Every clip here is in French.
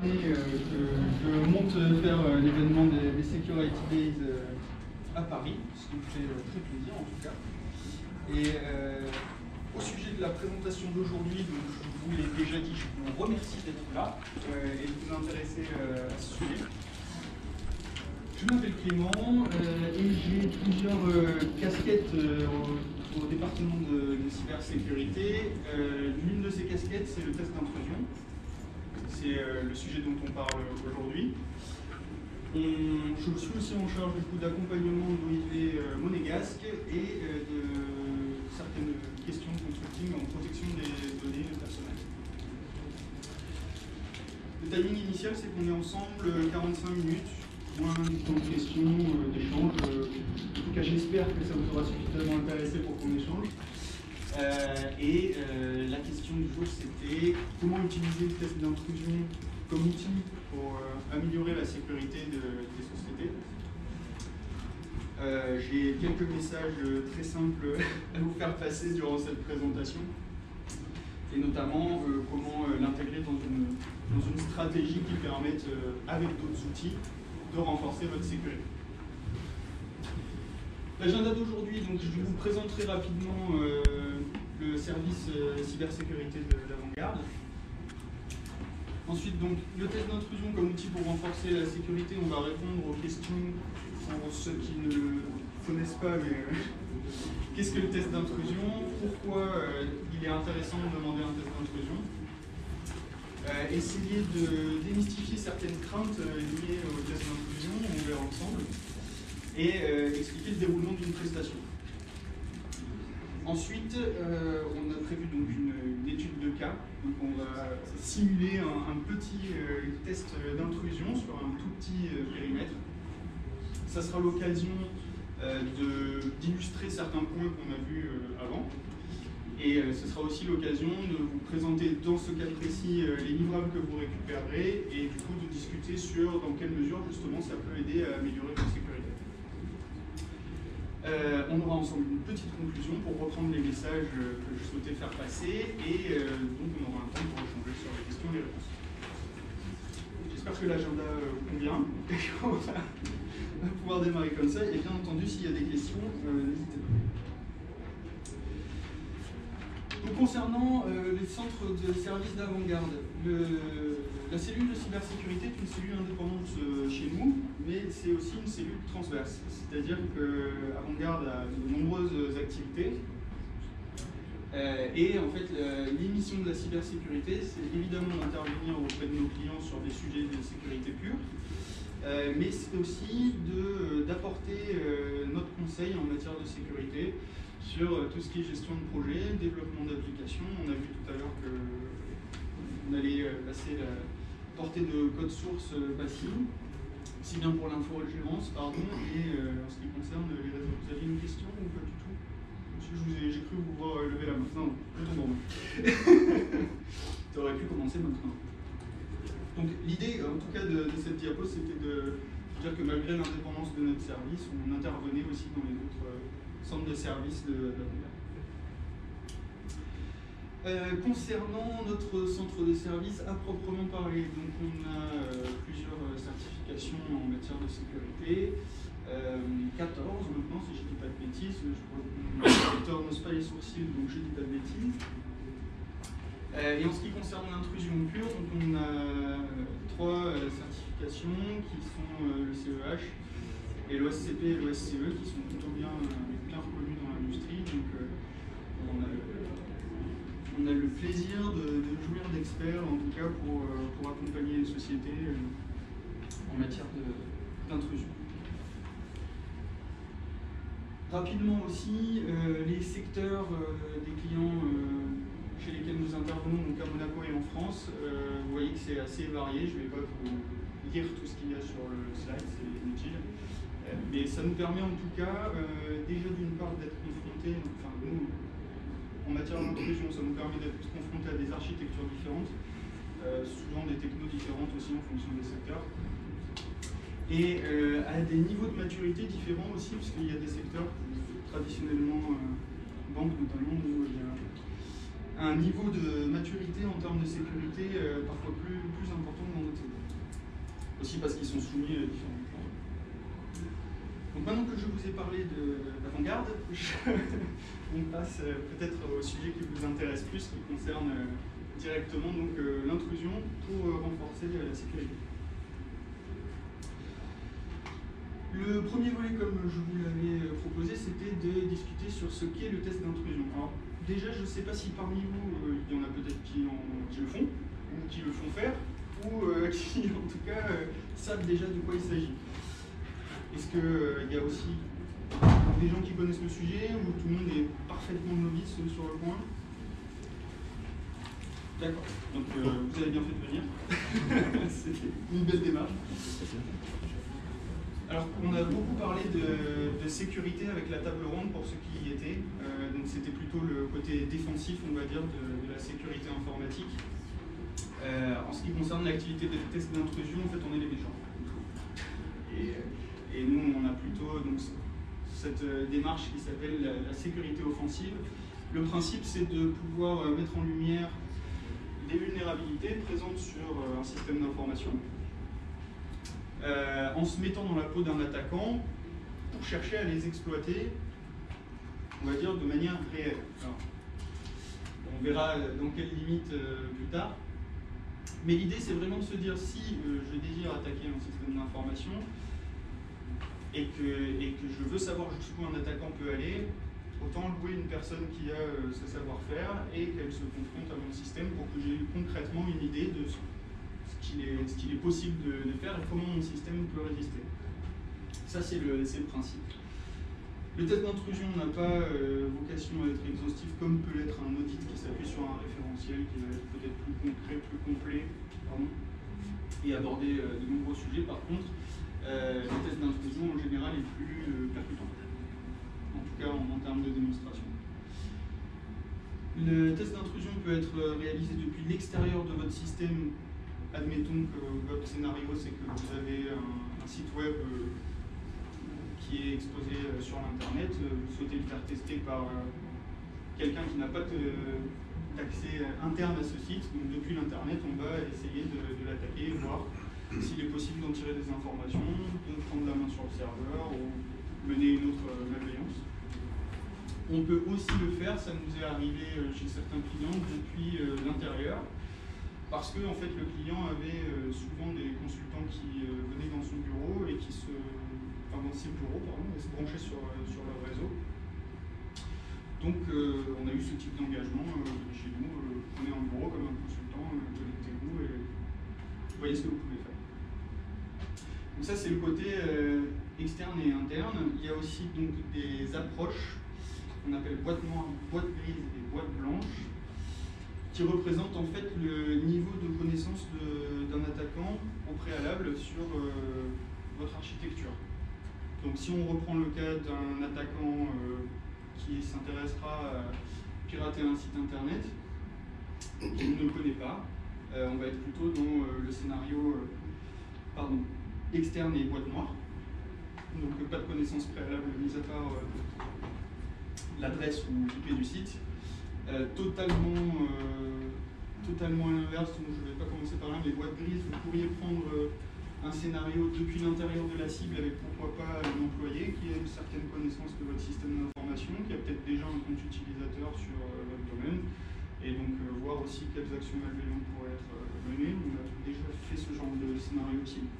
Euh, je, monte faire euh, l'événement des, Security Days euh, à Paris, ce qui me fait très plaisir en tout cas. Et au sujet de la présentation d'aujourd'hui, je vous l'ai déjà dit, je vous remercie d'être là et de vous intéresser à ce sujet. Je m'appelle Clément et j'ai plusieurs casquettes au, département de, de cybersécurité. L'une de ces casquettes, c'est le test d'intrusion. C'est euh, le sujet dont on parle aujourd'hui. Je suis aussi en charge du coup d'accompagnement de l'OIV euh, monégasque et euh, de certaines questions de consulting en protection des données personnelles. Le timing initial, c'est qu'on est ensemble euh, 45 minutes, moins du temps de questions, d'échanges. en tout cas, j'espère que ça vous aura suffisamment intéressé pour qu'on échange. Euh, et euh, la question du jour, c'était comment utiliser le test d'intrusion comme outil pour euh, améliorer la sécurité de- des sociétés. J'ai quelques messages très simples à vous faire passer durant cette présentation, et notamment comment l'intégrer dans une, dans une stratégie qui permette, avec d'autres outils, de renforcer votre sécurité. L'agenda d'aujourd'hui, donc je vous présenterai rapidement euh, le service euh, cybersécurité de l'avant-garde. Ensuite, donc, le test d'intrusion comme outil pour renforcer la sécurité, on va répondre aux questions pour ceux qui ne connaissent pas, mais euh, qu'est-ce que le test d'intrusion? Pourquoi il est intéressant de demander un test d'intrusion? Essayer de démystifier certaines craintes liées au test d'intrusion, on verra ensemble et euh, expliquer le déroulement d'une prestation. Ensuite, euh, on a prévu donc une, étude de cas. Donc on va simuler un, petit euh, test d'intrusion sur un tout petit périmètre. Ça sera l'occasion d'illustrer certains points qu'on a vus avant. Et ce sera aussi l'occasion de vous présenter dans ce cas précis les livrables que vous récupérerez et du coup de discuter sur dans quelle mesure justement ça peut aider à améliorer sécurité. Euh, on aura ensemble une petite conclusion pour reprendre les messages euh, que je souhaitais faire passer et euh, donc on aura un temps pour échanger sur les questions et les réponses. J'espère que l'agenda vous convient et qu'on va pouvoir démarrer comme ça. Et bien entendu, s'il y a des questions, n'hésitez pas. Donc, concernant les centres de services d'avant-garde, la cellule de cybersécurité est une cellule indépendante euh, mais c'est aussi une cellule transverse. C'est-à-dire que Avant-Garde a de nombreuses activités. Euh, et en fait, la- l'émission de la cybersécurité, c'est évidemment d'intervenir auprès de nos clients sur des sujets de sécurité pure, euh, mais c'est aussi d'apporter euh, notre conseil en matière de sécurité sur euh, tout ce qui est gestion de projet, développement d'applications. On a vu tout à l'heure que on allait euh, passer la portée de code source euh, passive, aussi bien pour l'infogérance, pardon, et euh, en ce qui concerne les réseaux. Vous aviez une question ou pas du tout? Monsieur, J'ai cru vous voir euh, lever la main. Non, plutôt moi. Tu aurais pu commencer maintenant. Donc l'idée, en tout cas, de, de cette diapo, c'était de dire que malgré l'indépendance de notre service, on intervenait aussi dans les autres euh, centres de services de, de la euh, concernant notre centre de service à proprement parler, donc on a euh, plusieurs euh, certifications en matière de sécurité, euh, 14 maintenant si je ne dis pas de bêtises, je directeur n'ose pas les sourcils donc je ne dis pas de bêtises. Et en ce qui concerne l'intrusion pure, donc on a trois certifications qui sont le CEH et l'OSCP et l'OSCE qui sont plutôt bien, bien reconnus dans l'industrie. On a le plaisir de, de jouir d'experts en tout cas pour, euh, pour accompagner les sociétés euh, en matière d'intrusion. Rapidement aussi, euh, les secteurs des clients chez lesquels nous intervenons, donc à Monaco et en France, vous voyez que c'est assez varié. Je ne vais pas vous lire tout ce qu'il y a sur le slide, c'est inutile. Mais ça nous permet en tout cas, déjà d'une part d'être confrontés, en matière d'intrusion, ça nous permet d'être confrontés à des architectures différentes, euh, souvent des technos différentes aussi en fonction des secteurs et euh, à des niveaux de maturité différents aussi, puisqu'il y a des secteurs traditionnellement, euh, banques notamment, où il y a un niveau de maturité en termes de sécurité parfois plus, plus important que dans d'autres Aussi parce qu'ils sont soumis à différents. Donc maintenant que je vous ai parlé de l'avant-garde, on passe peut-être au sujet qui vous intéresse plus, qui concerne directement donc l'intrusion pour renforcer la sécurité. Le premier volet, comme je vous l'avais euh, proposé, c'était de discuter sur ce qu'est le test d'intrusion. Alors, déjà, je ne sais pas si parmi vous, euh, il y en a peut-être qui, le font, ou qui le font faire, ou euh, qui, en tout cas, savent déjà de quoi il s'agit. Est-ce qu'il y a aussi des gens qui connaissent le sujet, ou tout le monde est parfaitement novice sur le point? D'accord. Donc, vous avez bien fait de venir. C'est une belle démarche. Alors, on a beaucoup parlé de, sécurité avec la table ronde pour ceux qui y étaient. Euh, donc, c'était plutôt le côté défensif, on va dire, de, la sécurité informatique. Euh, en ce qui concerne l'activité de test d'intrusion, en fait, on est les méchants. Nous, on a plutôt cette euh, démarche qui s'appelle la, sécurité offensive. Le principe, c'est de pouvoir mettre en lumière des vulnérabilités présentes sur un système d'information euh, en se mettant dans la peau d'un attaquant pour chercher à les exploiter, on va dire, de manière réelle. on verra dans quelles limites euh, plus tard. Mais l'idée, c'est vraiment de se dire, si euh, je désire attaquer un système d'information et que, je veux savoir jusqu'où un attaquant peut aller, autant louer une personne qui a ce savoir-faire et qu'elle se confronte à mon système pour que j'ai concrètement une idée de ce qu'il est, possible de, faire et comment mon système peut résister. Ça, c'est le, le, principe. Le test d'intrusion n'a pas euh, vocation à être exhaustif comme peut l'être un audit qui s'appuie sur un référentiel qui va être peut-être plus concret, plus complet, et aborder euh, de nombreux sujets. Par contre, euh, le test d'intrusion en général est plus percutant, en tout cas en termes de démonstration. Le test d'intrusion peut être réalisé depuis l'extérieur de votre système. Admettons que votre scénario, c'est que vous avez un, site web euh, qui est exposé euh, sur l'Internet, euh, vous souhaitez le faire tester par quelqu'un qui n'a pas d'accès interne à ce site, donc depuis l'Internet, on va essayer de, l'attaquer, voir s'il est possible d'en tirer des informations, de prendre la main sur le serveur ou mener une autre malveillance. On peut aussi le faire, ça nous est arrivé chez certains clients depuis l'intérieur parce que en fait, le client avait euh, souvent des consultants qui euh, venaient dans son bureau et qui se, enfin dans ses bureaux pardon, et se branchaient sur, euh, sur leur réseau. Donc on a eu ce type d'engagement chez nous. prenez un bureau comme un consultant, connectez-vous et voyez ce que vous pouvez faire. Donc ça c'est le côté externe et interne. Il y a aussi donc des approches qu'on appelle boîte noire, boîte grise et boîte blanche qui représente en fait le niveau de connaissance d'un attaquant au préalable sur euh, votre architecture. Donc si on reprend le cas d'un attaquant euh, qui s'intéressera à pirater un site internet, qu'il ne connaît pas, euh, on va être plutôt dans le scénario pardon, externe et boîte noire. Donc pas de connaissance préalable mis à part l'adresse ou l'IP du site euh, totalement, euh, totalement à l'inverse, je ne vais pas commencer par là, mais boîte grise, vous pourriez prendre euh, un scénario depuis l'intérieur de la cible avec pourquoi pas un employé qui a une certaine connaissance de votre système d'information, qui a peut-être déjà un compte utilisateur sur votre domaine, et donc voir aussi quelles actions malveillantes pourraient être menées. On a déjà fait ce genre de scénario aussi.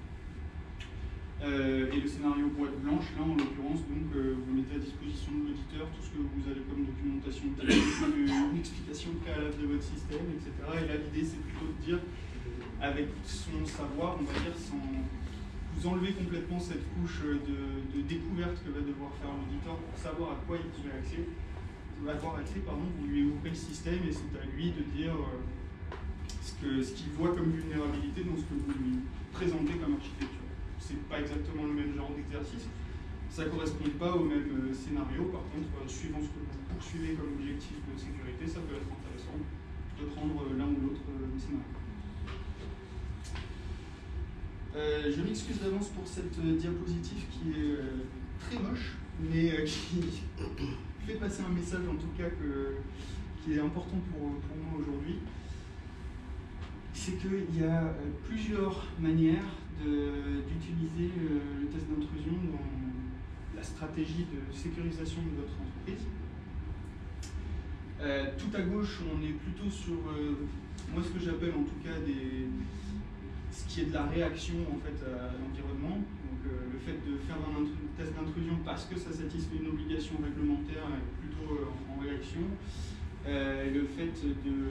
Euh, et le scénario boîte blanche, là en l'occurrence, donc euh, vous mettez à disposition de l'auditeur tout ce que vous avez comme documentation technique, une explication préalable de votre système, etc. Et là l'idée c'est plutôt de dire, avec son savoir, on va dire, vous enlever complètement cette couche de, découverte que va devoir faire l'auditeur pour savoir à quoi il pourrait accès, avoir accès, pardon, vous lui ouvrez le système et c'est à lui de dire euh, ce qu'il voit comme vulnérabilité dans ce que vous lui présentez comme architecture c'est pas exactement le même genre d'exercice. Ça ne correspond pas au même euh, scénario. Par contre, euh, suivant ce que vous poursuivez comme objectif de sécurité, ça peut être intéressant de prendre euh, l'un ou l'autre des scénarios. je m'excuse d'avance pour cette diapositive qui est très moche, mais qui fait passer un message en tout cas qui est important pour, pour moi aujourd'hui, c'est qu'il y a euh, plusieurs manières d'utiliser le test d'intrusion dans la stratégie de sécurisation de votre entreprise. Euh, tout à gauche, on est plutôt sur, euh, moi ce que j'appelle en tout cas ce qui est de la réaction en fait à l'environnement. Donc le fait de faire un test d'intrusion parce que ça satisfait une obligation réglementaire est plutôt en réaction. le fait de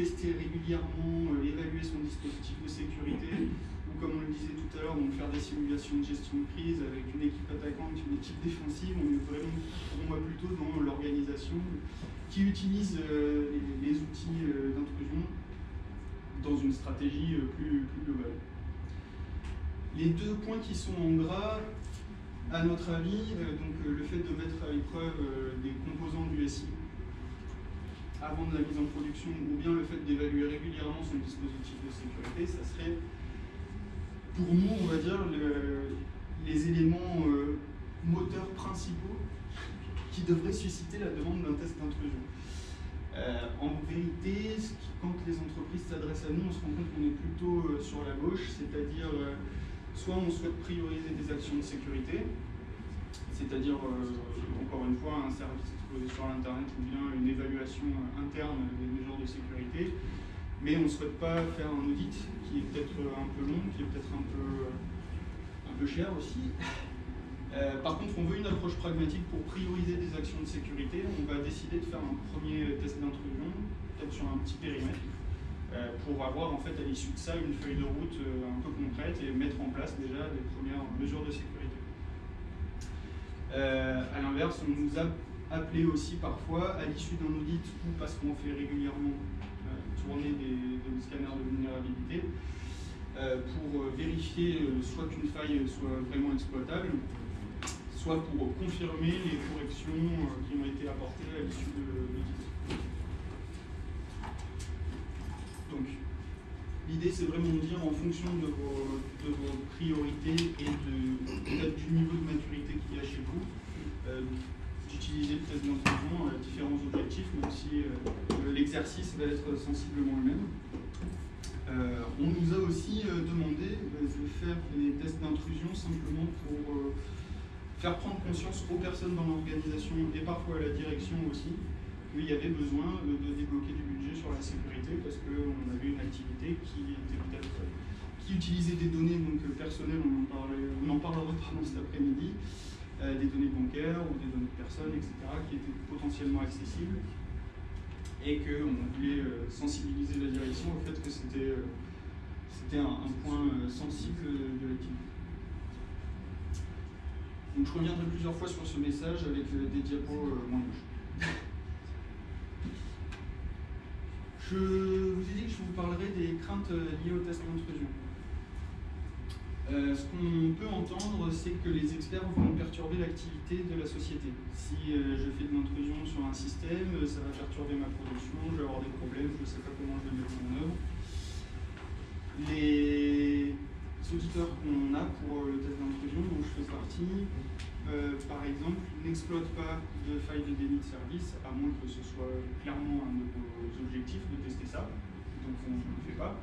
tester régulièrement, euh, évaluer son dispositif de sécurité, ou comme on le disait tout à l'heure, donc faire des simulations de gestion de crise avec une équipe attaquante, une équipe défensive. On est vraiment, pour moi, plutôt dans l'organisation qui utilise euh, les, outils euh, d'intrusion dans une stratégie plus, plus globale. Les deux points qui sont en gras, à notre avis, donc le fait de mettre à l'épreuve des composants du SI avant de la mise en production, ou bien le fait d'évaluer régulièrement son dispositif de sécurité, ça serait, pour nous, on va dire, les éléments euh, moteurs principaux qui devraient susciter la demande d'un test d'intrusion. Euh, en vérité, quand les entreprises s'adressent à nous, on se rend compte qu'on est plutôt euh, sur la gauche, c'est-à-dire soit on souhaite prioriser des actions de sécurité, c'est-à-dire, encore une fois, un service sur Internet ou bien une évaluation interne des mesures de sécurité. Mais on ne souhaite pas faire un audit qui est peut-être un peu long, qui est peut-être un peu, un peu cher aussi. Euh, par contre, on veut une approche pragmatique pour prioriser des actions de sécurité. On va décider de faire un premier test d'intrusion, peut-être sur un petit périmètre, euh, pour avoir en fait à l'issue de ça une feuille de route euh, un peu concrète et mettre en place déjà des premières mesures de sécurité. à l'inverse, on nous a appelé aussi parfois à l'issue d'un audit ou parce qu'on fait régulièrement euh, tourner des, scanners de vulnérabilité euh, pour euh, vérifier soit qu'une faille soit vraiment exploitable, soit pour confirmer les corrections qui ont été apportées à l'issue de l'audit. Donc, l'idée c'est vraiment de dire en fonction de vos, priorités et du niveau de maturité qu'il y a chez vous, d'utiliser le test d'intrusion à différents objectifs, même si euh, l'exercice va être sensiblement le même. Euh, on nous a aussi euh, demandé de faire des tests d'intrusion simplement pour faire prendre conscience aux personnes dans l'organisation et parfois à la direction aussi qu'il y avait besoin de, débloquer du budget sur la sécurité parce qu'on avait une activité qui était peut-être qui utilisait des données donc personnelles, on en, parlait, on en parlera pardon, cet après-midi, euh, des données bancaires ou des données de personnes, etc., qui étaient potentiellement accessibles et qu'on voulait euh, sensibiliser la direction au fait que c'était euh, un, point sensible de l'activité. Donc je reviendrai plusieurs fois sur ce message avec des diapos moins moches. Je vous ai dit que je vous parlerai des craintes liées au test d'intrusion. Euh, ce qu'on peut entendre, c'est que les experts vont perturber l'activité de la société. Si euh, je fais de l'intrusion sur un système, euh, ça va perturber ma production, je vais avoir des problèmes, je ne sais pas comment je vais mettre en œuvre. Les auditeurs qu'on a pour le test d'intrusion, dont je fais partie, par exemple, n'exploitent pas de faille de déni de service, à moins que ce soit clairement un de vos objectifs de tester ça. Donc on ne le fait pas.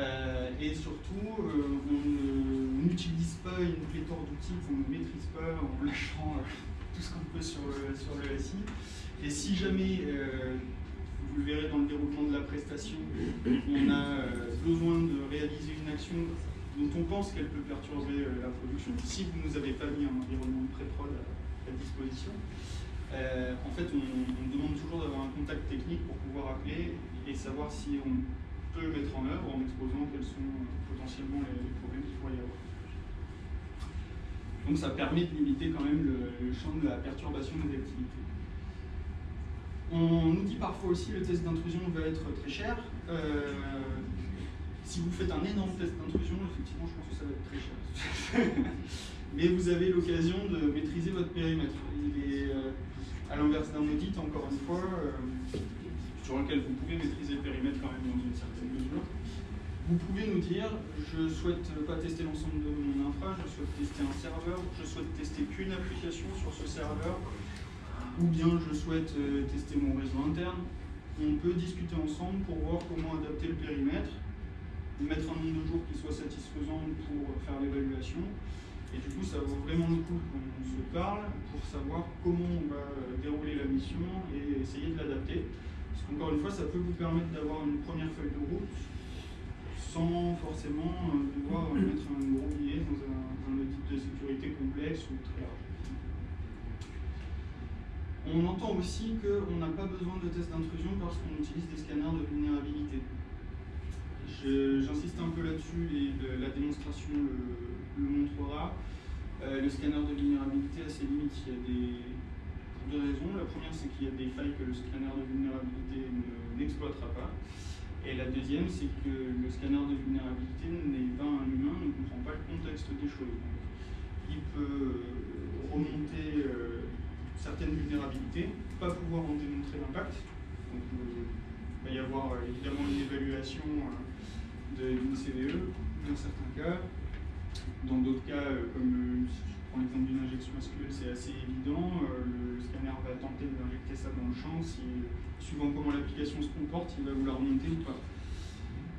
Euh, et surtout, euh, on n'utilise pas une pléthore d'outils qu'on ne maîtrise pas en lâchant euh, tout ce qu'on peut sur le, sur le SI. Et si jamais, vous le verrez dans le déroulement de la prestation, on a besoin de réaliser une action dont on pense qu'elle peut perturber la production, si vous ne nous avez pas mis un environnement de pré-prod à, disposition, en fait, on, on demande toujours d'avoir un contact technique pour pouvoir appeler et savoir si on peut mettre en œuvre en exposant quels sont euh, potentiellement les, problèmes qu'il pourrait y avoir. Donc ça permet de limiter quand même le, champ de la perturbation des activités. On nous dit parfois aussi que le test d'intrusion va être très cher. Euh, si vous faites un énorme test d'intrusion, effectivement, je pense que ça va être très cher. Mais vous avez l'occasion de maîtriser votre périmètre. Il est, euh, à l'inverse d'un audit, encore une fois, sur lequel vous pouvez maîtriser le périmètre quand même dans une certaine mesure. Vous pouvez nous dire, je souhaite pas tester l'ensemble de mon infra, je souhaite tester un serveur, je souhaite tester qu'une application sur ce serveur, ou bien je souhaite euh, tester mon réseau interne, on peut discuter ensemble pour voir comment adapter le périmètre, mettre un nombre de jours qui soit satisfaisant pour faire l'évaluation. Et du coup, ça vaut vraiment le coup qu'on se parle pour savoir comment on va dérouler la mission et essayer de l'adapter. Parce qu'encore une fois, ça peut vous permettre d'avoir une première feuille de route sans forcément euh, devoir mettre un gros billet dans un, un audit de sécurité complexe ou très large. On entend aussi qu'on n'a pas besoin de tests d'intrusion parce qu'on utilise des scanners de vulnérabilité. J'insiste un peu là-dessus et la démonstration le, montrera. Euh, le scanner de vulnérabilité a ses limites. Il y a des, deux raisons. La première, c'est qu'il y a des failles que le scanner de vulnérabilité n'exploitera pas. Et la deuxième, c'est que le scanner de vulnérabilité n'est pas un humain, ne comprend pas le contexte des choses. il peut remonter euh, certaines vulnérabilités, pas pouvoir en démontrer l'impact. Donc, euh, il va y avoir euh, évidemment une évaluation euh, d'une CVE dans certains cas. Dans d'autres cas, comme prends l'exemple d'une injection SQL, c'est assez évident. le scanner va tenter d'injecter ça dans le champ. Si, suivant comment l'application se comporte, il va vouloir remonter ou pas.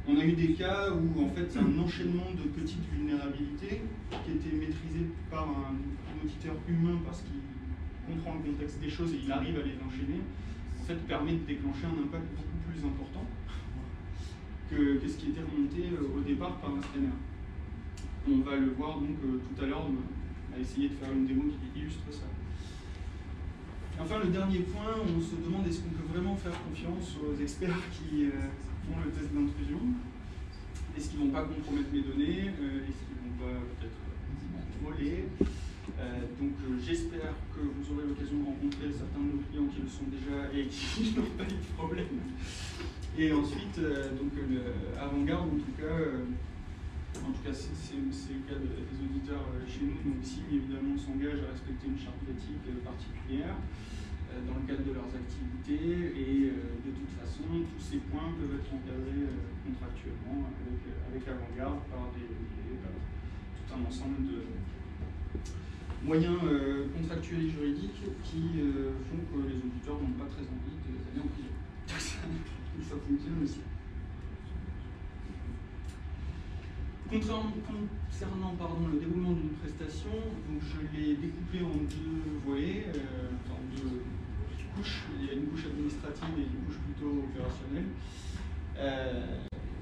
On a eu des cas où en fait c'est un enchaînement de petites vulnérabilités qui étaient maîtrisées par un, auditeur humain parce qu'il comprend le contexte des choses et il arrive à les enchaîner, en fait, permet de déclencher un impact beaucoup plus important que, ce qui était remonté euh, au départ par un scanner. On va le voir donc euh, tout à l'heure, va essayer de faire une démo qui illustre ça. Enfin, le dernier point, on se demande est-ce qu'on peut vraiment faire confiance aux experts qui euh, font le test d'intrusion? Est-ce qu'ils ne vont pas compromettre mes données? Est-ce qu'ils ne vont pas peut-être voler? Euh, donc euh, j'espère que vous aurez l'occasion de rencontrer certains de nos clients qui le sont déjà et qui n'ont pas eu de problème. Et ensuite, euh, donc avant-garde en tout cas, en tout cas c'est le cas des auditeurs chez nous, donc si évidemment s'engagent à respecter une charte d'éthique particulière dans le cadre de leurs activités et de toute façon tous ces points peuvent être encadrés contractuellement avec, avec avant-garde par des, tout un ensemble de moyens euh, contractuels et juridiques qui euh, font que les auditeurs n'ont pas très envie de les aller en prison. ça fonctionne aussi. Concernant le déroulement d'une prestation, donc je l'ai découpé en deux volets, euh, en deux couches. Il y a une couche administrative et une couche plutôt opérationnelle.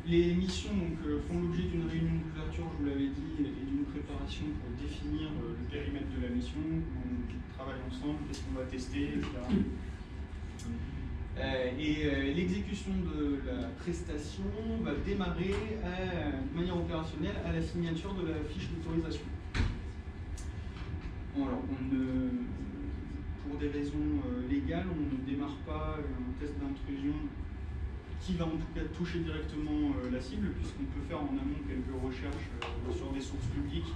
Les missions euh, font l'objet d'une réunion d'ouverture, je vous l'avais dit, et d'une préparation pour définir euh, le périmètre de la mission, on travaille ensemble, qu'est-ce qu'on va tester, etc. et euh, l'exécution de la prestation va démarrer de manière opérationnelle à la signature de la fiche d'autorisation. alors, pour des raisons légales, on ne démarre pas un test d'intrusion qui va en tout cas toucher directement euh, la cible, puisqu'on peut faire en amont quelques recherches euh, sur des sources publiques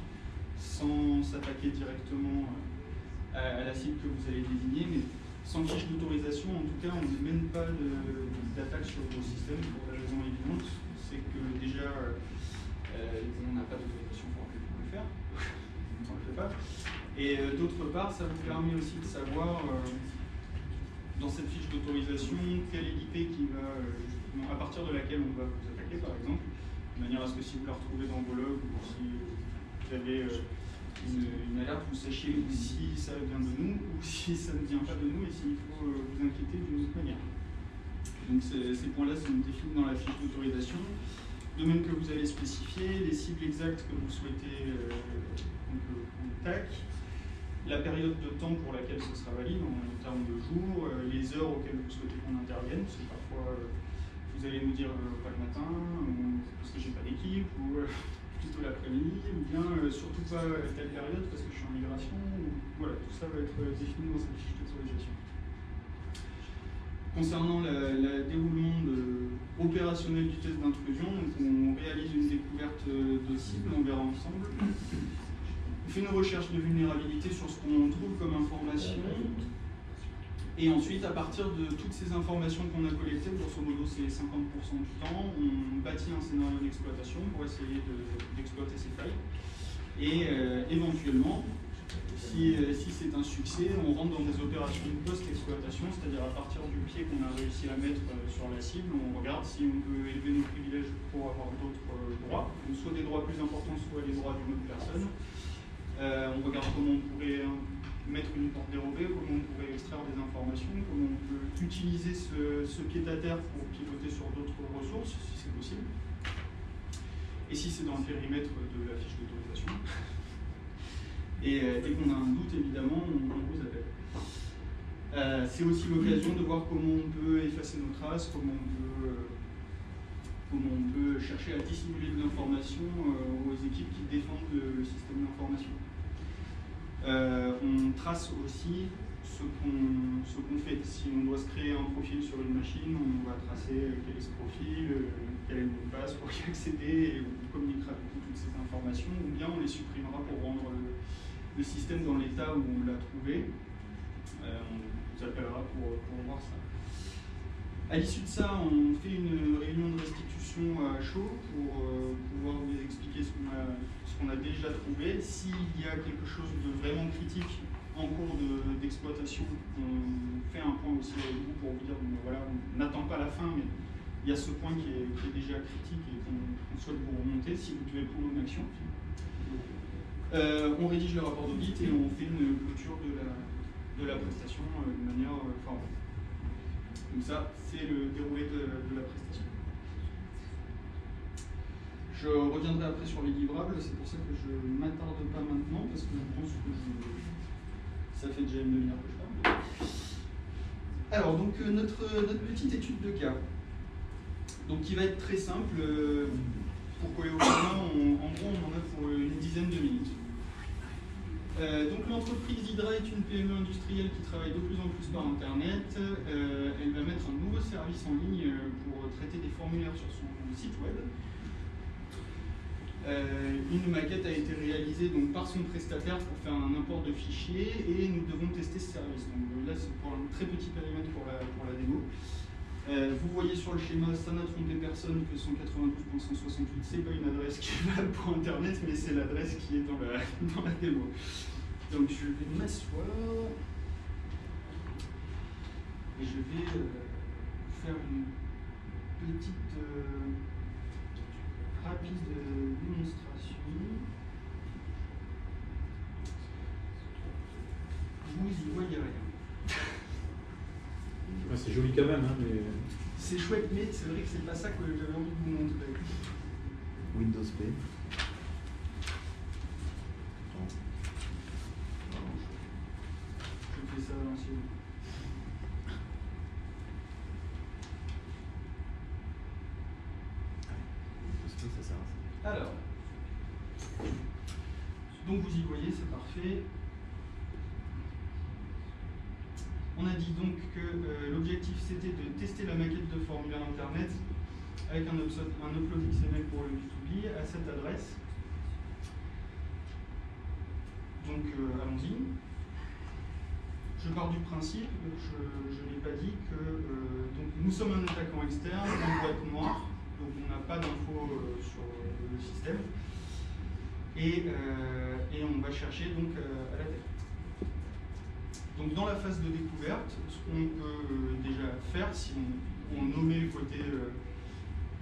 sans s'attaquer directement euh, à, la cible que vous allez désigner, sans fiche d'autorisation, en tout cas, on ne mène pas d'attaque sur vos systèmes pour la raison évidente, c'est que déjà, on n'a pas d'autorisation pour le faire, on le fait pas. Et d'autre part, ça vous permet aussi de savoir dans cette fiche d'autorisation quelle est l'IP qui va, euh, à partir de laquelle on va vous attaquer, par exemple, de manière à ce que si vous la retrouvez dans vos logs ou si vous avez euh, une, alerte, vous sachiez si ça vient de nous ou si ça ne vient pas de nous et s'il faut euh, vous inquiéter d'une autre manière. Donc ces, points-là sont définis dans la fiche d'autorisation. Même que vous allez spécifier les cibles exactes que vous souhaitez qu'on tac, la période de temps pour laquelle ce sera valide en, termes de jours, euh, les heures auxquelles vous souhaitez qu'on intervienne, parce que parfois euh, vous allez nous dire euh, pas le matin, ou parce que j'ai pas d'équipe, ou plutôt l'après-midi, ou bien surtout pas telle période parce que je suis en migration. voilà, tout ça va être défini dans cette fiche d'autorisation. Concernant le déroulement opérationnel du test d'intrusion, on réalise une découverte de cible, on verra ensemble. On fait une recherche de vulnérabilité sur ce qu'on trouve comme information. Et ensuite, à partir de toutes ces informations qu'on a collectées, grosso modo c'est 50% du temps, on bâtit un scénario d'exploitation pour essayer d'exploiter ces failles. Et euh, éventuellement, Si, si c'est un succès, on rentre dans des opérations de post-exploitation, c'est-à-dire à partir du pied qu'on a réussi à mettre sur la cible, on regarde si on peut élever nos privilèges pour avoir d'autres droits, soit des droits plus importants, soit les droits d'une autre personne. on regarde comment on pourrait mettre une porte dérobée, comment on pourrait comment on peut utiliser ce, pied-à-terre pour pivoter sur d'autres ressources, si c'est possible. Et si c'est dans le périmètre de la fiche d'autorisation. Et euh, dès qu'on a un doute, évidemment, on, vous appelle. Euh, c'est aussi l'occasion de voir comment on peut effacer nos traces, comment on peut, euh, chercher à dissimuler de l'information aux équipes qui défendent le système d'information. Euh, on trace aussi ce qu'on fait. Si on doit se créer un profil sur une machine, on va tracer quel est ce profil, euh, quel est le mot de passe pour y accéder, et on communiquera toutes ces informations, ou bien on les supprimera pour rendre le, système dans l'état où on l'a trouvé. Euh, on vous appellera pour, voir ça. À l'issue de ça, on fait une réunion de restitution à chaud pour pouvoir vous expliquer ce qu'on a qu'on a déjà trouvé. S'il y a quelque chose de vraiment critique en cours d'exploitation, on fait un point aussi vous pour vous dire, voilà, on n'attend pas la fin, mais il y a ce point qui est, déjà critique et qu'on souhaite vous remonter si vous devez prendre une action. Euh, on rédige le rapport d'audit et on fait une clôture de la, de la prestation euh, de manière euh, formelle. Donc ça, c'est le déroulé de la prestation. Je reviendrai après sur les livrables, c'est pour ça que je ne m'attarde pas maintenant, parce que je pense que ça fait déjà une demi-heure que je parle. Alors, donc, euh, notre, petite étude de cas, donc, qui va être très simple. Euh, Pourquoi au en gros, on en a pour une dizaine de minutes. Euh, donc l'entreprise Hydra est une PME industrielle qui travaille de plus en plus par Internet. elle va mettre un nouveau service en ligne pour traiter des formulaires sur son site web. Euh, une maquette a été réalisée donc, par son prestataire pour faire un import de fichiers et nous devons tester ce service. Donc euh, là, c'est pour un très petit périmètre pour la, démo. Euh, vous voyez sur le schéma, ça n'a trompé personne que 192.168, c'est pas une adresse qui est valable pour Internet, mais c'est l'adresse qui est dans la, dans la démo. Donc je vais m'asseoir et je vais faire une petite rapide démonstration. Vous y voyez rien. c'est joli quand même, hein, mais... C'est chouette, mais c'est vrai que c'est pas ça que j'avais envie de vous montrer. Windows P. Je fais ça à l'ancienne. Alors, donc vous y voyez, c'est parfait. On a dit donc que euh, l'objectif c'était de tester la maquette de formulaire internet avec un, upload XML pour le B2B à cette adresse. Donc euh, allons-y. Je pars du principe, je ne l'ai pas dit, que euh, nous sommes un attaquant externe, une boîte noire, donc on n'a pas d'infos sur le système. Et, euh, et, on va chercher donc euh, à la tête. Donc dans la phase de découverte, ce qu'on peut euh, déjà faire, si on, on nommait le côté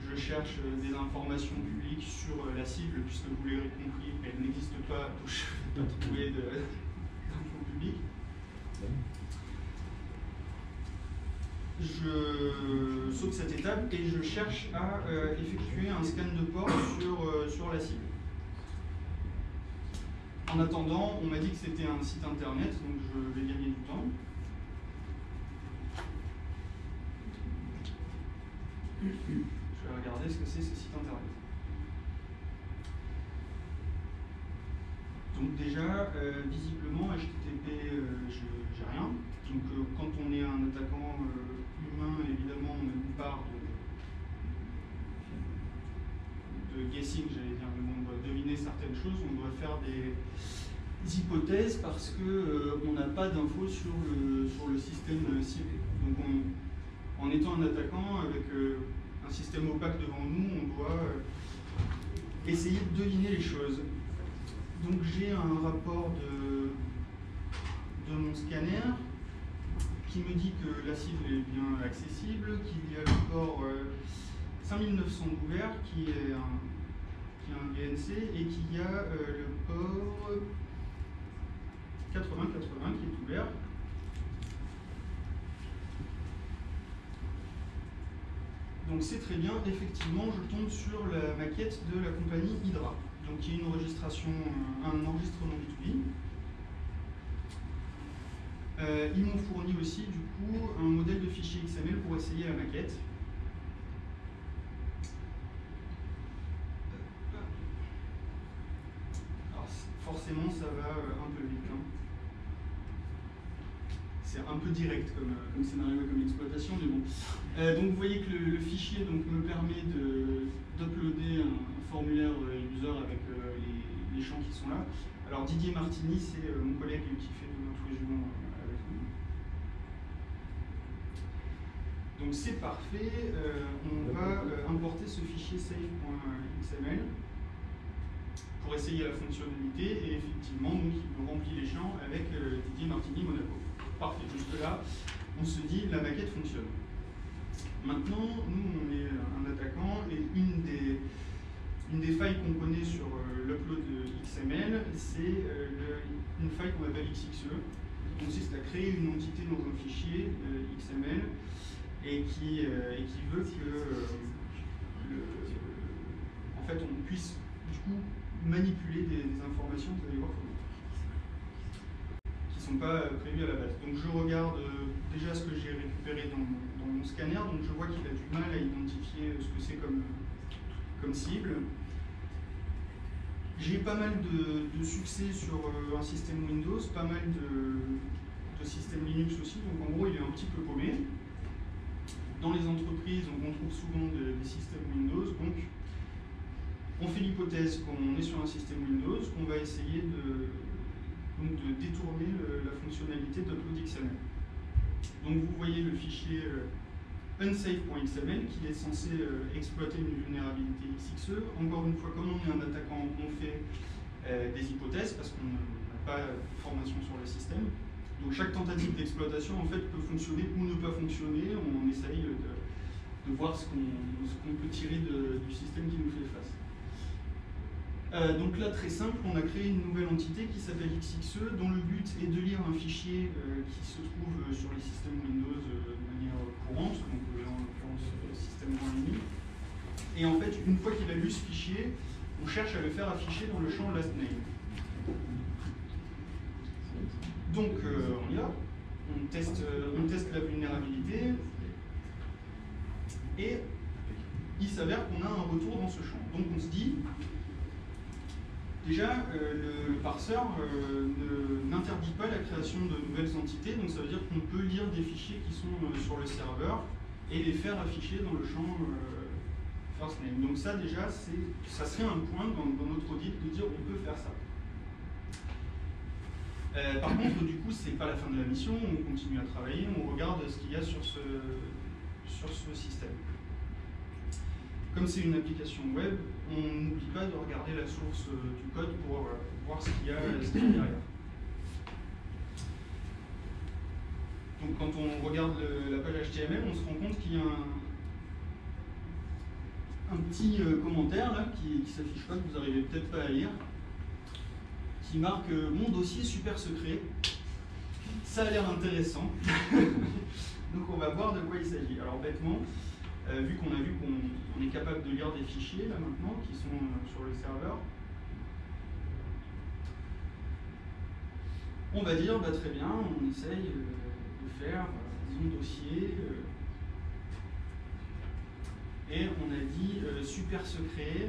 je cherche des informations publiques sur la cible, puisque vous l'avez compris, elle n'existe pas, donc je ne vais pas trouver d'infos publiques je saute cette étape et je cherche à euh, effectuer un scan de port sur, euh, sur la cible. En attendant, on m'a dit que c'était un site internet, donc je vais gagner du temps. Je vais regarder ce que c'est ce site internet. Donc déjà, euh, visiblement, HTTP, j'ai rien. Donc quand on est un attaquant évidemment, on a une part de, guessing, j'allais dire, on doit deviner certaines choses, on doit faire des, hypothèses parce qu'on euh, n'a pas d'infos sur le, sur le système ciblé. Donc en étant un attaquant avec euh, un système opaque devant nous, on doit euh, essayer de deviner les choses. Donc j'ai un rapport de de mon scanner qui me dit que la cible est bien accessible, qu'il y a le port euh, 5900 ouvert qui est un, qui est un VNC et qu'il y a euh, le port 80-80 qui est ouvert. Donc c'est très bien, effectivement, je tombe sur la maquette de la compagnie Hydra, donc qui est une enregistration, euh, un enregistrement B2B. Euh, ils m'ont fourni aussi du coup un modèle de fichier XML pour essayer la maquette. Alors forcément ça va euh, un peu vite. hein. C'est un peu direct comme, euh, comme scénario et comme exploitation, mais bon. Donc vous voyez que le, fichier donc, me permet de- d'uploader un, formulaire user avec les, les champs qui sont là. Alors Didier Martini, c'est mon collègue qui fait de l'intrusion euh, avec nous. Donc c'est parfait, Euh, on va euh, importer ce fichier save.xml pour essayer la fonctionnalité. Et effectivement donc, il remplit les champs avec euh, Didier Martini Monaco. Parfait, jusque là on se dit la maquette fonctionne. Maintenant, nous, on est un attaquant et une des, failles qu'on connaît sur euh, l'upload XML, c'est une faille qu'on appelle XXE, qui consiste à créer une entité dans un fichier XML et qui, euh, et qui veut que euh, en fait, on puisse du coup manipuler des, informations, vous allez voir qui ne sont pas euh, prévues à la base. Donc je regarde déjà ce que j'ai récupéré dans, mon- scanner, donc je vois qu'il a du mal à identifier ce que c'est comme, comme cible. J'ai pas mal de, succès sur un système Windows, pas mal de, de systèmes Linux aussi, donc en gros il est un petit peu paumé. Dans les entreprises, on trouve souvent des, systèmes Windows, donc on fait l'hypothèse qu'on est sur un système Windows, qu'on va essayer de, détourner la fonctionnalité d'upload XML. Donc vous voyez le fichier euh, unsafe.xml qui est censé euh, exploiter une vulnérabilité XXE. Encore une fois, comme on est un attaquant, on fait euh, des hypothèses parce qu'on n'a pas de formation sur le système. Donc chaque tentative d'exploitation en fait peut fonctionner ou ne pas fonctionner. On essaye de, voir ce qu'on peut tirer du système qui nous fait face. Euh, donc là, très simple, on a créé une nouvelle entité qui s'appelle XXE, dont le but est de lire un fichier euh, qui se trouve euh, sur les systèmes Windows de manière courante, donc en l'occurrence système ennemi. Et en fait, une fois qu'il a lu ce fichier, on cherche à le faire afficher dans le champ last name. Donc on y va, on teste, euh, on la vulnérabilité, et il s'avère qu'on a un retour dans ce champ. Donc on se dit, Déjà, euh, le, parseur euh, n'interdit pas la création de nouvelles entités, donc ça veut dire qu'on peut lire des fichiers qui sont sur le serveur et les faire afficher dans le champ euh, first name. Donc ça déjà, ça serait un point dans, dans notre audit de dire on peut faire ça. Euh, par contre, du coup, c'est pas la fin de la mission, on continue à travailler, on regarde ce qu'il y a sur ce, sur ce système. Comme c'est une application web, on n'oublie pas de regarder la source euh, du code pour euh, voir ce qu'il y a derrière. Donc quand on regarde la page HTML, on se rend compte qu'il y a un, petit commentaire là qui, qui s'affiche pas, que vous n'arrivez peut-être pas à lire, qui marque euh, mon dossier super secret. Ça a l'air intéressant. Donc on va voir de quoi il s'agit. Alors bêtement, euh, vu qu'on a vu qu'on on est capable de lire des fichiers là maintenant qui sont euh, sur le serveur, on va dire bah, très bien, on essaye euh, de faire disons dossier et on a dit super secret.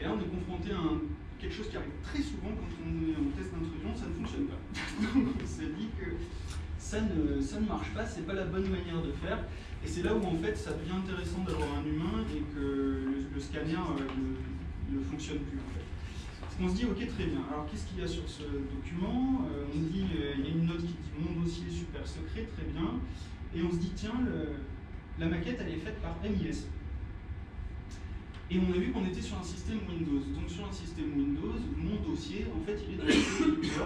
Et là, on est confronté à un- quelque chose qui arrive très souvent quand on est en test d'intrusion, ça ne fonctionne pas. Donc on s'est dit que ça ne, ça ne marche pas, c'est pas la bonne manière de faire. Et c'est là où en fait ça devient intéressant d'avoir un humain et que le, scanner euh, ne, ne fonctionne plus en fait. Qu'on se dit ok très bien, alors qu'est-ce qu'il y a sur ce document? Euh, On dit, euh, il y a une note qui dit mon dossier super secret, très bien. Et on se dit tiens, la maquette elle est faite par MIS. Et on a vu qu'on était sur un système Windows. Donc sur un système Windows, mon dossier, en fait, il est dans C-User.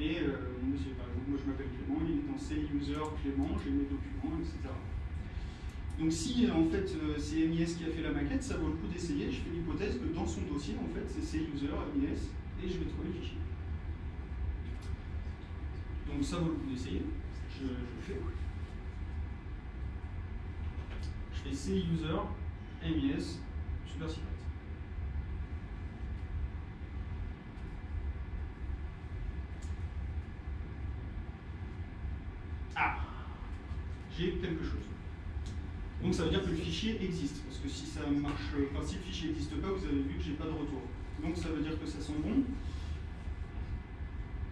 Et euh, par exemple, moi je m'appelle Clément, il est dans C-User Clément, j'ai mes documents, etc. Donc si en fait euh, c'est MIS qui a fait la maquette, ça vaut le coup d'essayer. Je fais l'hypothèse que dans son dossier, en fait, c'est C-User, MIS, et je vais trouver le fichier. Donc ça vaut le coup d'essayer. Je, je fais. Je fais C-User, MIS, super secret. Ah J'ai quelque chose. Donc ça veut dire que le fichier existe. Parce que si ça marche, le fichier n'existe pas, vous avez vu que j'ai pas de retour. Donc ça veut dire que ça sent bon.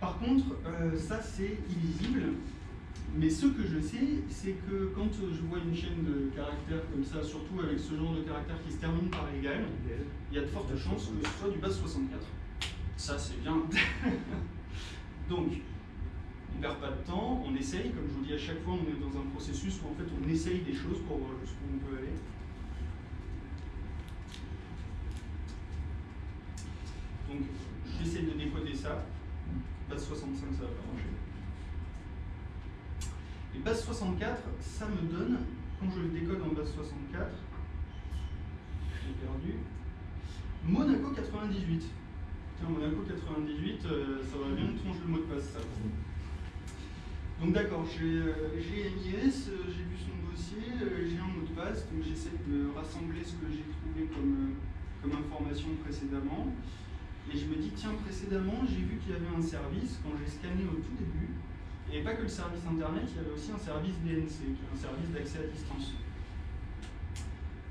Par contre, euh, ça c'est illisible. Mais ce que je sais, c'est que quand je vois une chaîne de caractères comme ça, surtout avec ce genre de caractères qui se termine par égal, il y a de fortes chances que ce soit du base 64. Ça c'est bien. Donc, on ne perd pas de temps, on essaye, comme je vous dis à chaque fois, on est dans un processus où en fait on essaye des choses pour voir jusqu'où on peut aller. Donc, j'essaie de décoder ça. Base 65, ça va pas marcher. Et base 64, ça me donne, quand je le décode en base 64, j'ai perdu, Monaco 98. Tiens, Monaco 98, euh, ça va bien me le mot de passe, ça. Donc d'accord, j'ai euh, MIS, j'ai vu son dossier, euh, j'ai un mot de passe, donc j'essaie de rassembler ce que j'ai trouvé comme, euh, comme information précédemment. Et je me dis, tiens, précédemment, j'ai vu qu'il y avait un service, quand j'ai scanné au tout début, et pas que le service internet, il y avait aussi un service DNC, est un service d'accès à distance.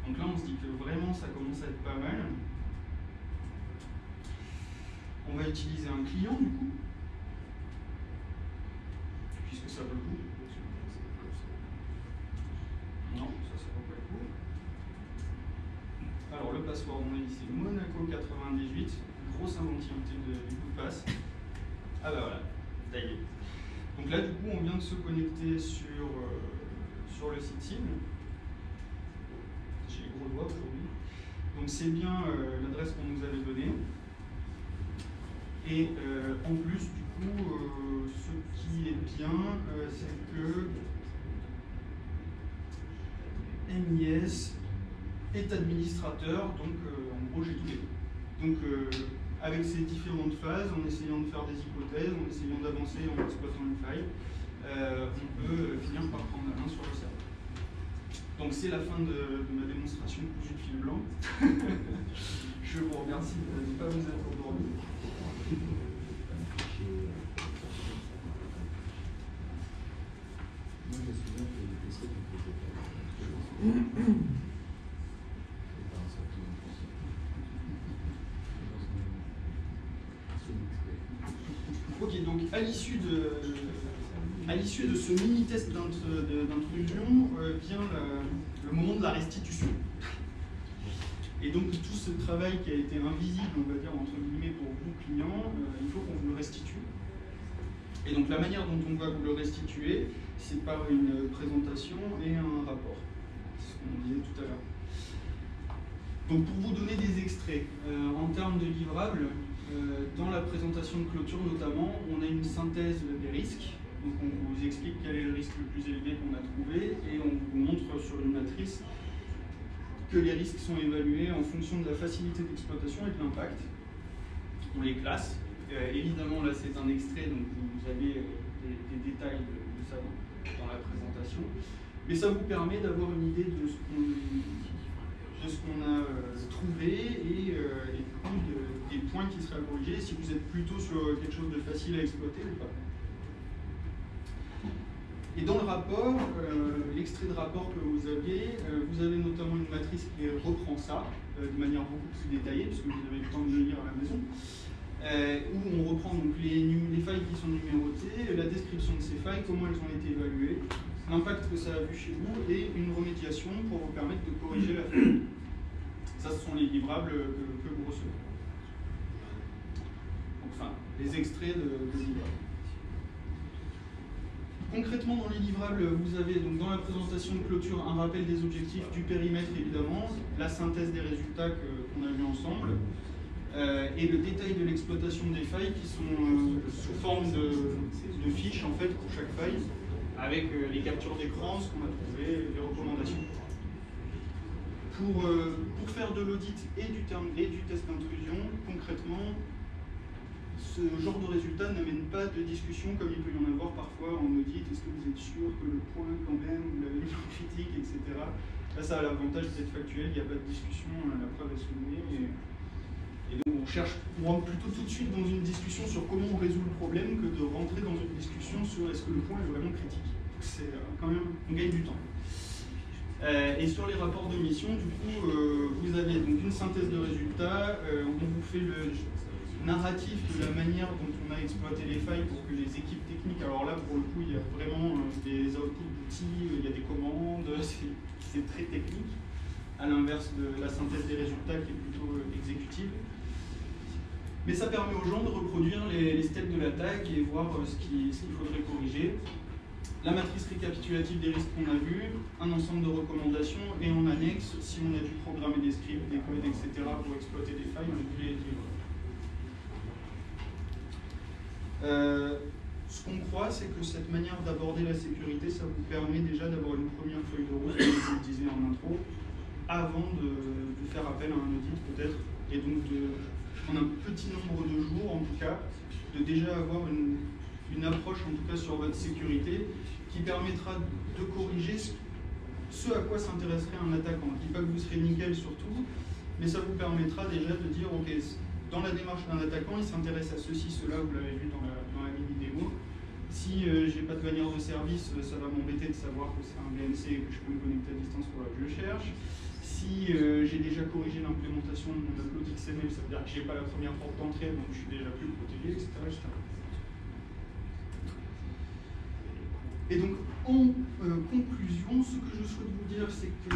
Donc là, on se dit que vraiment, ça commence à être pas mal. On va utiliser un client, du coup, puisque ça vaut le coup. Non, ça, ça vaut pas le coup. Alors, le password, on a ici Monaco 98, grosse inventivité du coup de passe. Ah bah voilà, taillé. Donc là, du coup, on vient de se connecter sur, euh, sur le site. J'ai les gros doigts aujourd'hui. Donc c'est bien euh, l'adresse qu'on nous avait donnée. Et euh, en plus, du coup, ce qui est bien, c'est que MIS est administrateur, donc en gros j'ai tout les Donc avec ces différentes phases, en essayant de faire des hypothèses, en essayant d'avancer en exploitant une faille, euh, on peut finir par prendre la main sur le serveur. Donc c'est la fin de, de ma démonstration cousue de fil blanc. Je vous remercie de ne pas vous être endormi. Moi, je me souviens que faisaient pas quelque chose. C'est pas un sorti en plus. Dans Ok, donc à l'issue de, ce mini-test d'intrusion euh, vient le moment de la restitution. Et donc tout ce travail qui a été invisible, on va dire entre guillemets pour vous clients, euh, il faut qu'on vous le restitue. Et donc la manière dont on va vous le restituer, c'est par une présentation et un rapport. C'est ce qu'on disait tout à l'heure. Donc pour vous donner des extraits, euh, en termes de livrables, dans la présentation de clôture notamment, on a une synthèse des risques. Donc on vous explique quel est le risque le plus élevé qu'on a trouvé et on vous montre sur une matrice que les risques sont évalués en fonction de la facilité d'exploitation et de l'impact. On les classe. Euh, évidemment là c'est un extrait donc vous avez euh, des, détails de, ça dans, dans la présentation. Mais ça vous permet d'avoir une idée de ce qu'on de ce qu'on a euh, trouvé et, euh, des points qui seraient à corriger si vous êtes plutôt sur euh, quelque chose de facile à exploiter ou pas. Et dans le rapport, l'extrait de rapport que vous aviez, vous avez notamment une matrice qui reprend ça de manière beaucoup plus détaillée, puisque vous avez le temps de le lire à la maison, où on reprend donc les failles qui sont numérotées, la description de ces failles, comment elles ont été évaluées, l'impact que ça a eu chez vous et une remédiation pour vous permettre de corriger la faille. Ça, ce sont les livrables que, vous recevez. Enfin, les extraits de, de livrables. Concrètement, dans les livrables, vous avez donc dans la présentation de clôture un rappel des objectifs, du périmètre évidemment, la synthèse des résultats qu'on a vus ensemble, euh, et le détail de l'exploitation des failles qui sont euh, sous forme de, fiches en fait pour chaque faille, avec euh, les captures d'écran, ce qu'on a trouvé, les recommandations. Pour, pour faire de l'audit et du, test d'intrusion, concrètement, ce genre de résultat n'amène pas de discussion comme il peut y en avoir parfois en audit. Est-ce que vous êtes sûr que le point, quand même, vous l'avez mis critique, etc. Là, ça a l'avantage d'être factuel, il n'y a pas de discussion, la preuve est. Et, et, donc, on cherche, on rentre plutôt tout de suite dans une discussion sur comment on résout le problème que de rentrer dans une discussion sur est-ce que le point est vraiment critique. C'est euh, quand même, on gagne du temps. Euh, et sur les rapports de mission, du coup, euh, vous avez donc une synthèse de résultats, on vous fait le narratif de la manière dont on a exploité les failles pour que les équipes techniques, alors là pour le coup il y a vraiment des outputs d'outils, il y a des commandes, c'est très technique, à l'inverse de la synthèse des résultats qui est plutôt exécutive. Mais ça permet aux gens de reproduire les, steps de l'attaque et voir euh, ce qu'il faudrait corriger. La matrice récapitulative des risques qu'on a vus, un ensemble de recommandations et en annexe, si on a dû programmer des scripts, des codes, etc. pour exploiter des failles, on a les euh, ce qu'on croit, c'est que cette manière d'aborder la sécurité, ça vous permet déjà d'avoir une première feuille de route, comme je vous le disais en intro, avant de, faire appel à un audit peut-être, et donc de, en un petit nombre de jours en tout cas, de déjà avoir une, approche en tout cas sur votre sécurité qui permettra de corriger ce, à quoi s'intéresserait un attaquant. Je ne dis pas que vous serez nickel surtout, mais ça vous permettra déjà de dire, ok, dans la démarche d'un attaquant, il s'intéresse à ceci, cela, vous l'avez vu dans la, mini-démo. Si je euh, j'ai pas de bannière de service, euh, ça va m'embêter de savoir que c'est un BNC et que je peux me connecter à distance pour que je cherche. Si euh, j'ai déjà corrigé l'implémentation de mon upload XML, ça veut dire que je n'ai pas la première porte d'entrée, donc je suis déjà plus protégé, etc. Et donc, en conclusion, ce que je souhaite vous dire, c'est que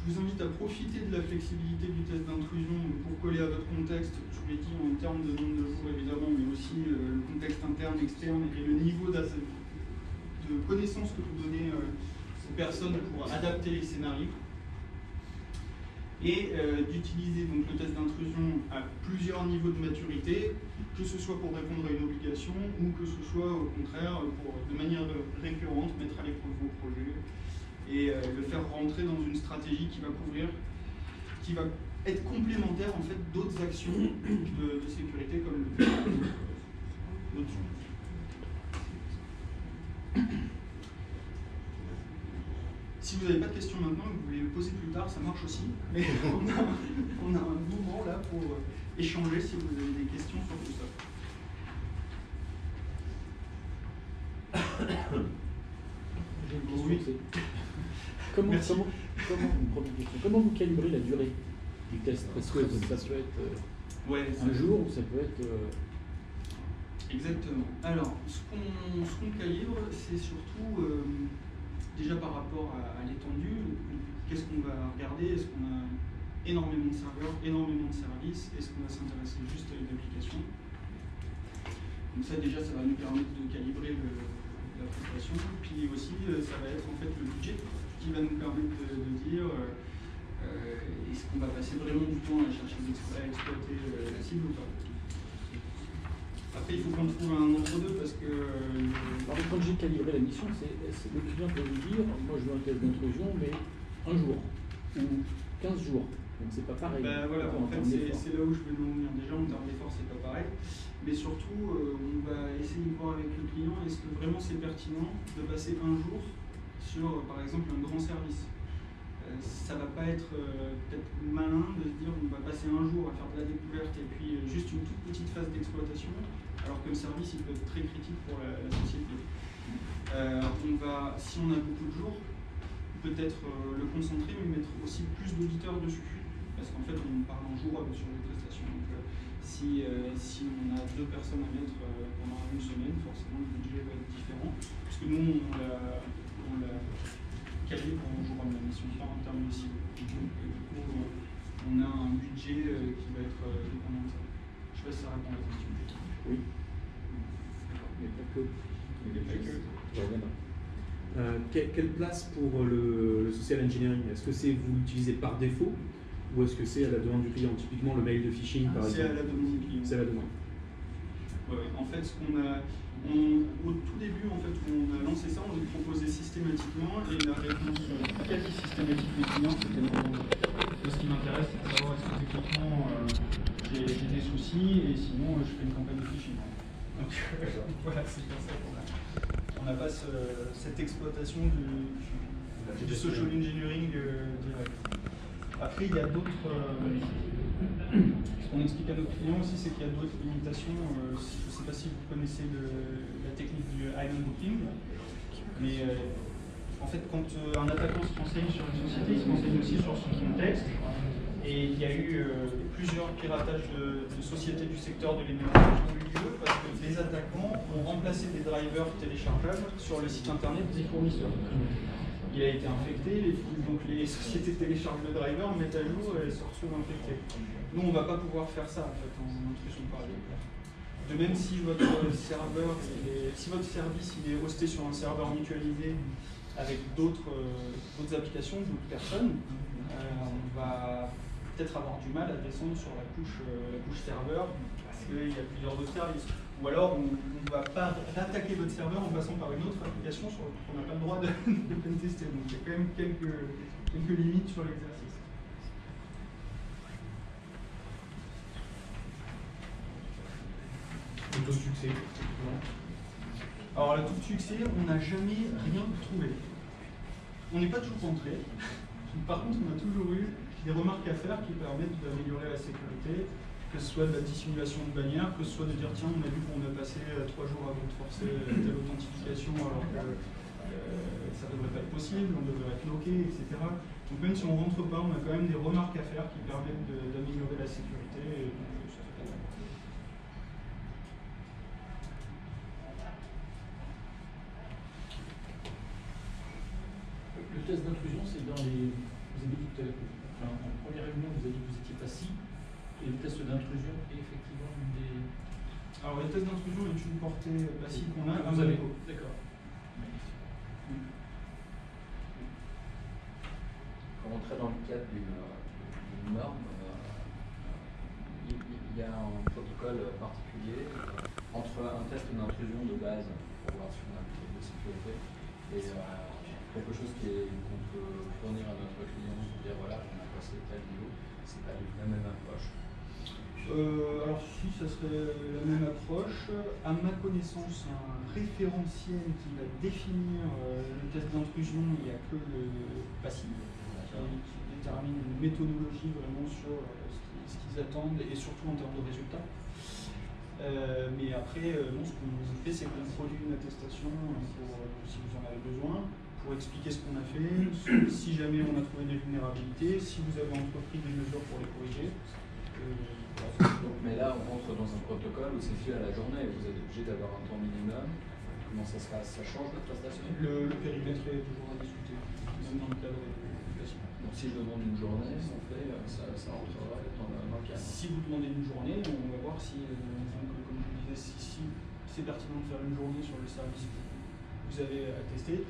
je vous invite à profiter de la flexibilité du test d'intrusion pour coller à votre contexte, je vous l'ai dit en termes de nombre de jours évidemment, mais aussi euh, le contexte interne, externe et le niveau de connaissances que vous donnez euh, aux personnes pour adapter les scénarios. Et euh, d'utiliser donc le test d'intrusion à plusieurs niveaux de maturité, que ce soit pour répondre à une obligation ou que ce soit au contraire pour de manière récurrente mettre à l'épreuve vos projets et euh, le faire rentrer dans une stratégie qui va couvrir, qui va être complémentaire en fait d'autres actions de, sécurité comme le Si vous n'avez pas de questions maintenant vous voulez les poser plus tard, ça marche aussi. Mais on a, on a un moment là pour euh, échanger si vous avez des questions sur tout ça. Oui. Comment, comment, vous calibrez la durée du test? Parce que ça peut être euh, un jour ou ça peut être. Euh, Exactement. Alors, ce qu'on calibre, c'est surtout euh, déjà par rapport à, l'étendue. Qu'est-ce qu'on va regarder? Est-ce qu'on a énormément de serveurs, énormément de services? Est-ce qu'on va s'intéresser juste à une application? Donc ça déjà, ça va nous permettre de calibrer la préparation. Puis aussi, ça va être en fait le budget qui va nous permettre de, dire euh, euh, est-ce qu'on va passer vraiment du temps à chercher à exploiter euh, la cible ou pas. Après, il faut qu'on trouve un entre-deux parce que. Alors, quand j'ai calibré la mission, c'est le client peut vous dire moi je veux un test d'intrusion, mais un jour ou 15 jours. Donc c'est pas pareil. Ben, voilà, en fait, c'est là où je veux nous venir. Déjà, en termes d'effort, c'est pas pareil. Mais surtout, on va essayer de voir avec le client est-ce que vraiment c'est pertinent de passer un jour sur, par exemple, un grand service. Euh, ça va pas être euh, peut-être malin de se dire on va passer un jour à faire de la découverte et puis euh, juste une toute petite phase d'exploitation, alors que le service il peut être très critique pour la, société. on va, si on a beaucoup de jours, peut-être le concentrer, mais mettre aussi plus d'auditeurs dessus. Parce qu'en fait, on parle en jour sur les prestations. Donc, si, si, on a deux personnes à mettre pendant une semaine, forcément le budget va être différent. Parce que nous, on l'a on l'a calé pour un jour à la mission, en termes de cible. du coup, on a un budget euh, qui va être euh, dépendant de ça. Je sais pas si ça répond à la question. Oui. mais pas que. Mais pas que. Euh, quelle, place pour le, social engineering? Est-ce que c'est vous l'utilisez par défaut? Ou est-ce que c'est à la demande du client? Typiquement le mail de phishing par exemple. C'est à la demande du client. C'est à la demande. Ouais, en fait, ce qu'on a, au tout début, en fait, on a lancé ça, on le proposait systématiquement et la réponse quasi systématique des clients, c'était non. ce qui m'intéresse, c'est de savoir est-ce que techniquement euh, j'ai des soucis et sinon je fais une campagne de phishing. Donc voilà, c'est pour ça qu'on a on n'a pas cette exploitation du, social engineering euh, direct. Après, il y a d'autres. Euh, ce qu'on explique à nos clients aussi, c'est qu'il y a d'autres limitations. Euh, je ne sais pas si vous connaissez la technique du island booking, mais en fait, quand un attaquant se renseigne sur une société, il se renseigne aussi sur son contexte. Et il y a eu plusieurs piratages de, sociétés du secteur de l'énergie qui ont eu lieu parce que les attaquants ont remplacé des drivers téléchargeables sur le site internet des fournisseurs. Il a été infecté, donc les sociétés téléchargent le driver, mettent à jour et se retrouvent infectées. Nous, on ne va pas pouvoir faire ça en, fait, en intrusion par De même, si votre serveur, si votre service il est hosté sur un serveur mutualisé avec d'autres euh, applications, d'autres personnes, euh, on va peut-être avoir du mal à descendre sur la couche, euh, la couche serveur parce qu'il y a plusieurs autres services. Ou alors on ne va pas attaquer votre serveur en passant par une autre application sur laquelle on n'a pas le droit de, de tester. Donc il y a quand même quelques, quelques limites sur l'exercice. Le taux de succès Alors le taux de succès, on n'a jamais rien trouvé. On n'est pas toujours rentré. Par contre, on a toujours eu des remarques à faire qui permettent d'améliorer la sécurité, que ce soit de la dissimulation de bannière, que ce soit de dire tiens, on a vu qu'on a passé euh, trois jours avant de forcer telle authentification alors que euh, ça ne devrait pas être possible, on devrait être bloqué, etc. Donc même si on ne rentre pas, on a quand même des remarques à faire qui permettent d'améliorer la sécurité test d'intrusion, c'est dans les. Vous avez dit tout à l'heure en première réunion, vous avez dit que vous étiez passif, et le test d'intrusion est effectivement une des. Alors, le test d'intrusion est une portée passive qu'on a à Monaco. D'accord. Pour rentrer dans le cadre d'une norme, euh, il y a un protocole particulier entre un test d'intrusion de base pour voir si on a un de sécurité et euh, quelque chose qu'on peut fournir à notre client pour dire voilà, c'est tel niveau, c'est pas la même approche euh, alors si, ça serait la même approche. À ma connaissance, un référentiel qui va définir euh, le test d'intrusion, il n'y a que le passif, qui, détermine une méthodologie vraiment sur euh, ce qu'ils attendent et surtout en termes de résultats. mais après, ce qu'on fait, c'est qu'on produit une attestation pour, si vous en avez besoin pour expliquer ce qu'on a fait, si jamais on a trouvé des vulnérabilités, si vous avez entrepris des mesures pour les corriger mais là, on rentre dans un protocole où c'est fait à la journée, vous êtes obligé d'avoir un temps minimum. Comment ça se passe? Ça change la prestation? Le, périmètre est toujours à discuter, même dans le cadre de Donc si je demande une journée, ça, fait, ça, ça rentrera dans le Si vous demandez une journée, on va voir si, euh, comme je vous disais, si, si c'est pertinent de faire une journée sur le service que vous avez à tester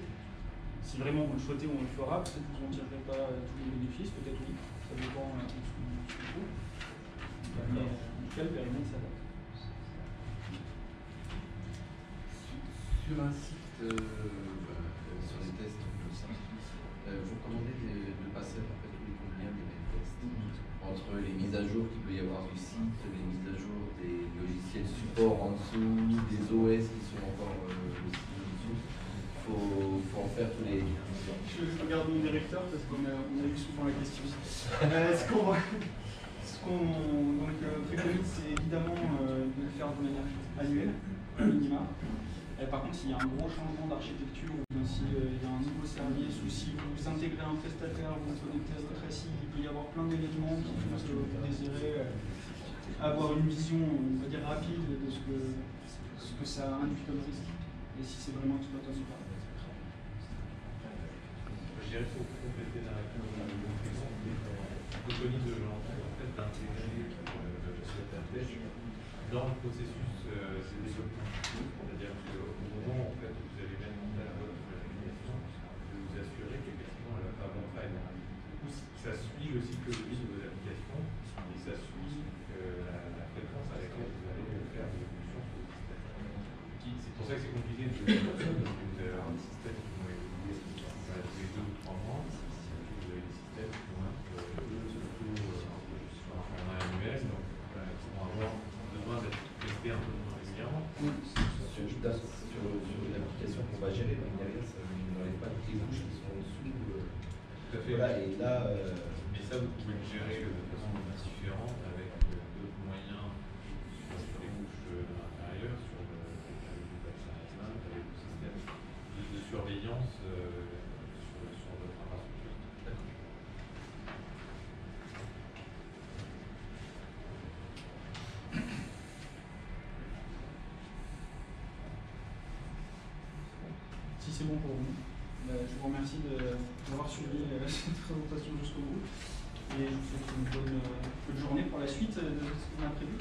si vraiment vous le souhaitez, on le fera. Peut-être que vous n'en tirerez pas tous les bénéfices, peut-être oui. Ça dépend de ce qu'on trouve. En le périmètre. Sur un site, euh, bah, sur les tests, euh, vous recommandez de, de, passer à peu près tous les combien des tests Entre les mises à jour qu'il peut y avoir du site, les mises à jour des logiciels support en dessous, des OS qui sont encore euh, aussi faut, faut en faire tous les. Je, regarde mon directeur parce qu'on a, a, eu souvent la question. Euh, ce qu'on euh, préconise, c'est évidemment euh, de le faire de manière annuelle, minima. par contre, s'il y a un gros changement d'architecture, ou bien s'il y a un nouveau service, ou si vous intégrez un prestataire, vous connectez à votre SI, il peut y avoir plein d'éléments qui font que vous désirez avoir une vision, on va dire, rapide de ce que, ce que ça induit comme risque. Et si c'est vraiment exploitation dirais qu'il faut compléter la réponse de fait dans le processus euh, de. C'est-à-dire qu'au moment en fait, où vous allez mettre en place votre application, de vous assurer qu'effectivement elle ne va pas faille. Du coup, ça suit le cycle de vie de vos applications et ça suit euh, la, fréquence à laquelle vous allez faire des évolutions sur le système. C'est pour ça que c'est compliqué de parce que vous avoir des systèmes qui vont évoluer tous les deux ou trois mois. Vous avez des systèmes qui vont être euh, surtout euh, en AMS, donc euh, qui vont avoir besoin d'être testés un peu moins régulièrement. Sur, sur, sur une application qu'on va gérer, donc derrière, ça n'enlève pas toutes les couches qui sont en dessous. Euh, Tout à fait. Voilà, et là. Euh, Mais ça, vous pouvez le gérer de façon différente avec d'autres moyens sur les couches inférieures, sur le, management, avec le système de, de surveillance euh, sur, sur votre infrastructure. Si c'est bon pour vous, bah, je vous remercie d'avoir suivi euh, cette présentation jusqu'au bout. Et je vous souhaite une bonne, bonne journée pour la suite de ce qu'on a prévu.